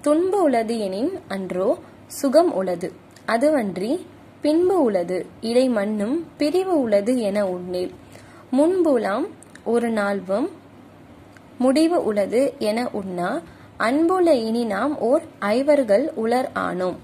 துன்பு உளது எனின் அன்றோ சுகம் உளது அதுவன்றி பின்பு உளது இடை மண்ணும் பிரிவு உளது என உண்ணேல். முன்புலாம் ஒரு நாள்வம் முடிவு உளது என உண்ணா அன்புல இனி நாம் ஓர் ஐவர்கள் உலர் ஆனோம்.